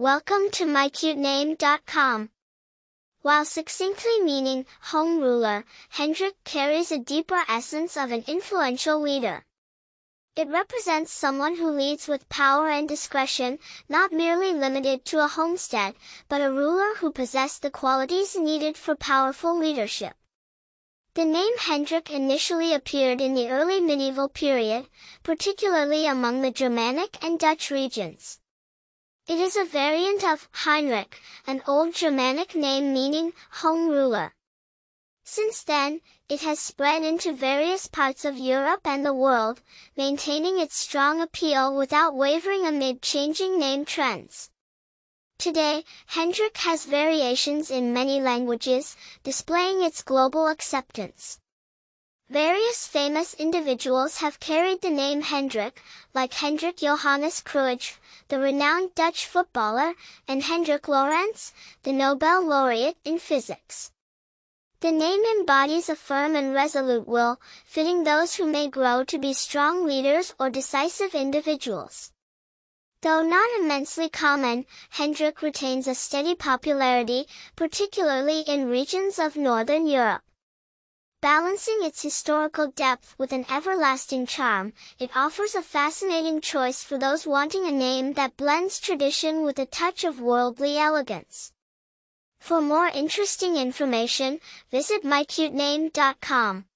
Welcome to mycutename.com. While succinctly meaning home ruler, Hendrik carries a deeper essence of an influential leader. It represents someone who leads with power and discretion, not merely limited to a homestead, but a ruler who possessed the qualities needed for powerful leadership. The name Hendrik initially appeared in the early medieval period, particularly among the Germanic and Dutch regions. It is a variant of Heinrich, an old Germanic name meaning home ruler. Since then, it has spread into various parts of Europe and the world, maintaining its strong appeal without wavering amid changing name trends. Today, Hendrik has variations in many languages, displaying its global acceptance. Various famous individuals have carried the name Hendrik, like Hendrik Johannes Cruyff, the renowned Dutch footballer, and Hendrik Lorentz, the Nobel laureate in physics. The name embodies a firm and resolute will, fitting those who may grow to be strong leaders or decisive individuals. Though not immensely common, Hendrik retains a steady popularity, particularly in regions of Northern Europe. Balancing its historical depth with an everlasting charm, it offers a fascinating choice for those wanting a name that blends tradition with a touch of worldly elegance. For more interesting information, visit mycutename.com.